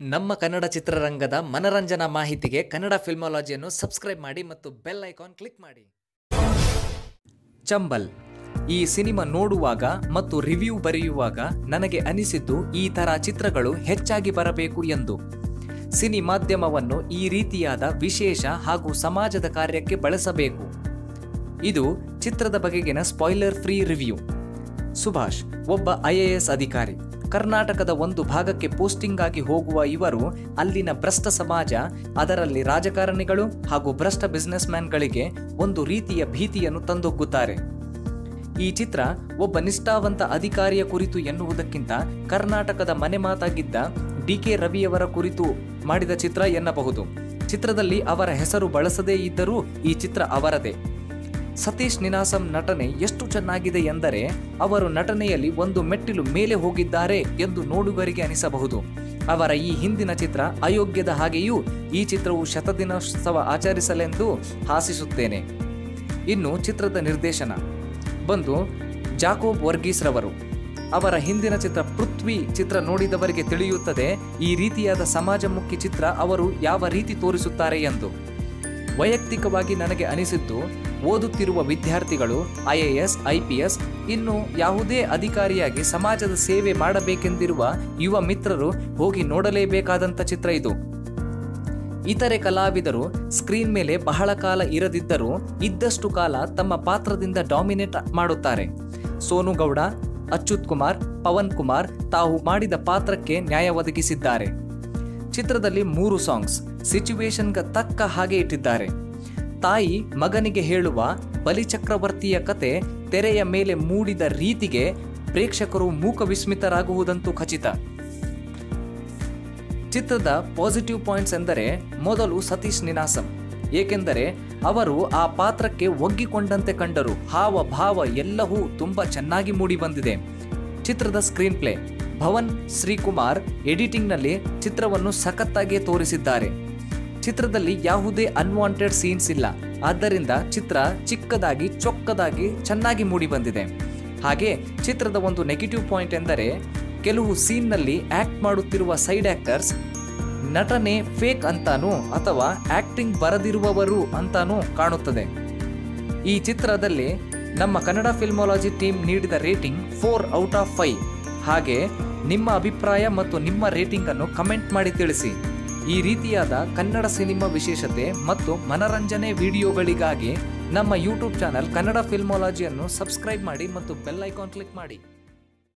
ನಮ್ಮ ಕನ್ನಡ ಚಿತ್ರರಂಗದ ಮನರಂಜನಾ ಮಾಹಿತಿಗೆ ಕನ್ನಡ ಫಿಲ್ಮಾಲಜಿಯನ್ನು ಸಬ್ಸ್ಕ್ರೈಬ್ ಮಾಡಿ ಮತ್ತು ಬೆಲ್ ಐಕಾನ್ ಕ್ಲಿಕ್ ಮಾಡಿ. ಚಂಬಲ್. ಈ ಸಿನಿಮಾ ನೋಡುವಾಗ ಮತ್ತು ರಿವ್ಯೂ ಬರೆಯುವಾಗ ನನಗೆ ಅನಿಸಿದ್ದು ಈ ಥರ ಚಿತ್ರಗಳು ಹೆಚ್ಚಾಗಿ ಬರಬೇಕು ಎಂದು. ಸಿನಿ ಮಾಧ್ಯಮವನ್ನು ಈ ರೀತಿಯಾದ ವಿಶೇಷ ಹಾಗೂ ಸಮಾಜದ ಕಾರ್ಯಕ್ಕೆ ಬಳಸಬೇಕು. ಇದು ಚಿತ್ರದ ಬಗೆಗಿನ ಸ್ಪಾಯ್ಲರ್ ಫ್ರೀ ರಿವ್ಯೂ. ಸುಭಾಷ್, ಒಬ್ಬ ಐಎಎಸ್ ಅಧಿಕಾರಿ. ಕರ್ನಾಟಕದ ಒಂದು ಭಾಗಕ್ಕೆ ಪೋಸ್ಟಿಂಗ್ ಆಗಿ ಹೋಗುವ ಇವರು ಅಲ್ಲಿನ ಭ್ರಷ್ಟ ಸಮಾಜ, ಅದರಲ್ಲಿ ರಾಜಕಾರಣಿಗಳು ಹಾಗೂ ಭ್ರಷ್ಟ ಬಿಸ್ನೆಸ್ ಮ್ಯಾನ್ಗಳಿಗೆ ಒಂದು ರೀತಿಯ ಭೀತಿಯನ್ನು ತಂದೊಗ್ಗುತ್ತಾರೆ. ಈ ಚಿತ್ರ ಒಬ್ಬ ನಿಷ್ಠಾವಂತ ಅಧಿಕಾರಿಯ ಕುರಿತು ಎನ್ನುವುದಕ್ಕಿಂತ ಕರ್ನಾಟಕದ ಮನೆ ಮಾತಾಗಿದ್ದ ಡಿ ಕೆ ರವಿಯವರ ಕುರಿತು ಮಾಡಿದ ಚಿತ್ರ ಎನ್ನಬಹುದು. ಚಿತ್ರದಲ್ಲಿ ಅವರ ಹೆಸರು ಬಳಸದೇ ಇದ್ದರೂ ಈ ಚಿತ್ರ ಅವರದೇ. ಸತೀಶ್ ನಿನಾಸಂ ನಟನೆ ಎಷ್ಟು ಚೆನ್ನಾಗಿದೆ ಎಂದರೆ ಅವರು ನಟನೆಯಲ್ಲಿ ಒಂದು ಮೆಟ್ಟಿಲು ಮೇಲೆ ಹೋಗಿದ್ದಾರೆ ಎಂದು ನೋಡುಗರಿಗೆ ಅನಿಸಬಹುದು. ಅವರ ಈ ಹಿಂದಿನ ಚಿತ್ರ ಅಯೋಗ್ಯದ ಹಾಗೆಯೂ ಈ ಚಿತ್ರವು ಶತದಿನೋತ್ಸವ ಆಚರಿಸಲೆಂದು ಹಾಸಿಸುತ್ತೇನೆ. ಇನ್ನು ಚಿತ್ರದ ನಿರ್ದೇಶನ. ಬಂದು ಜಾಕೋಬ್ ವರ್ಗೀಸ್ ರವರು. ಅವರ ಹಿಂದಿನ ಚಿತ್ರ ಪೃಥ್ವಿ ಚಿತ್ರ ನೋಡಿದವರಿಗೆ ತಿಳಿಯುತ್ತದೆ ಈ ರೀತಿಯಾದ ಸಮಾಜಮುಖಿ ಚಿತ್ರ ಅವರು ಯಾವ ರೀತಿ ತೋರಿಸುತ್ತಾರೆ ಎಂದು. ವೈಯಕ್ತಿಕವಾಗಿ ನನಗೆ ಅನಿಸಿದ್ದು, ಓದುತ್ತಿರುವ ವಿದ್ಯಾರ್ಥಿಗಳು ಐಎಎಸ್ ಐಪಿಎಸ್ ಇನ್ನು ಯಾವುದೇ ಅಧಿಕಾರಿಯಾಗಿ ಸಮಾಜದ ಸೇವೆ ಮಾಡಬೇಕೆಂದಿರುವ ಯುವ ಮಿತ್ರರು ಹೋಗಿ ನೋಡಲೇಬೇಕಾದಂಥ ಚಿತ್ರ ಇದು. ಇತರೆ ಕಲಾವಿದರು ಸ್ಕ್ರೀನ್ ಮೇಲೆ ಬಹಳ ಕಾಲ ಇರದಿದ್ದರೂ ಇದ್ದಷ್ಟು ಕಾಲ ತಮ್ಮ ಪಾತ್ರದಿಂದ ಡಾಮಿನೇಟ್ ಮಾಡುತ್ತಾರೆ. ಸೋನು ಗೌಡ ಅಚ್ಯುತ್ ಕುಮಾರ್, ಪವನ್ ಕುಮಾರ್ ತಾವು ಮಾಡಿದ ಪಾತ್ರಕ್ಕೆ ನ್ಯಾಯ ಒದಗಿಸಿದ್ದಾರೆ. ಚಿತ್ರದಲ್ಲಿ ಮೂರು ಸಾಂಗ್ಸ್, ಸಿಚುವೇಶನ್ಗೆ ತಕ್ಕ ಹಾಗೆ ಇಟ್ಟಿದ್ದಾರೆ. ತಾಯಿ ಮಗನಿಗೆ ಹೇಳುವ ಬಲಿಚಕ್ರವರ್ತಿಯ ಕತೆ ತೆರೆಯ ಮೇಲೆ ಮೂಡಿದ ರೀತಿಗೆ ಪ್ರೇಕ್ಷಕರು ಮೂಕ ವಿಸ್ಮಿತರಾಗುವುದಂತೂ ಖಚಿತ. ಚಿತ್ರದ ಪಾಸಿಟಿವ್ ಪಾಯಿಂಟ್ಸ್ ಎಂದರೆ ಮೊದಲು ಸತೀಶ್ ನಿನಾಸಂ. ಏಕೆಂದರೆ ಅವರು ಆ ಪಾತ್ರಕ್ಕೆ ಒಗ್ಗಿಕೊಂಡಂತೆ ಕಂಡರು. ಹಾವ ಭಾವ ಎಲ್ಲವೂ ತುಂಬ ಚೆನ್ನಾಗಿ ಮೂಡಿ ಬಂದಿದೆ. ಚಿತ್ರದ ಸ್ಕ್ರೀನ್ ಪ್ಲೇ ಭವನ್ ಶ್ರೀಕುಮಾರ್ ಎಡಿಟಿಂಗ್ನಲ್ಲಿ ಚಿತ್ರವನ್ನು ಸಖತ್ತಾಗಿ ತೋರಿಸಿದ್ದಾರೆ. ಚಿತ್ರದಲ್ಲಿ ಯಾವುದೇ ಅನ್ವಾಂಟೆಡ್ ಸೀನ್ಸ್ ಇಲ್ಲ. ಆದ್ದರಿಂದ ಚಿತ್ರ ಚಿಕ್ಕದಾಗಿ, ಚೊಕ್ಕದಾಗಿ, ಚೆನ್ನಾಗಿ ಮೂಡಿಬಂದಿದೆ. ಹಾಗೆ ಚಿತ್ರದ ಒಂದು ನೆಗೆಟಿವ್ ಪಾಯಿಂಟ್ ಎಂದರೆ ಕೆಲವು ಸೀನ್ನಲ್ಲಿ ಆಕ್ಟ್ ಮಾಡುತ್ತಿರುವ ಸೈಡ್ ಆಕ್ಟರ್ಸ್ ನಟನೆ ಫೇಕ್ ಅಂತಾನೂ ಅಥವಾ ಆಕ್ಟಿಂಗ್ ಬರದಿರುವವರು ಅಂತಾನೂ ಕಾಣುತ್ತದೆ. ಈ ಚಿತ್ರದಲ್ಲಿ ನಮ್ಮ ಕನ್ನಡ ಫಿಲ್ಮಾಲಜಿ ಟೀಮ್ ನೀಡಿದ rating four out of five ಹಾಗೆ ನಿಮ್ಮ ಅಭಿಪ್ರಾಯ ಮತ್ತು ನಿಮ್ಮ ರೇಟಿಂಗ್ ಅನ್ನು ಕಮೆಂಟ್ ಮಾಡಿ ತಿಳಿಸಿ. ಈ ರೀತಿಯಾದ ಕನ್ನಡ ಸಿನಿಮಾ ವಿಶೇಷತೆ ಮತ್ತು ಮನರಂಜನೆ ವಿಡಿಯೋಗಳಿಗಾಗಿ ನಮ್ಮ ಯೂಟ್ಯೂಬ್ ಚಾನಲ್ ಕನ್ನಡ ಫಿಲ್ಮಾಲಜಿಯನ್ನು ಸಬ್ಸ್ಕ್ರೈಬ್ ಮಾಡಿ ಮತ್ತು ಬೆಲ್ ಐಕಾನ್ ಕ್ಲಿಕ್ ಮಾಡಿ.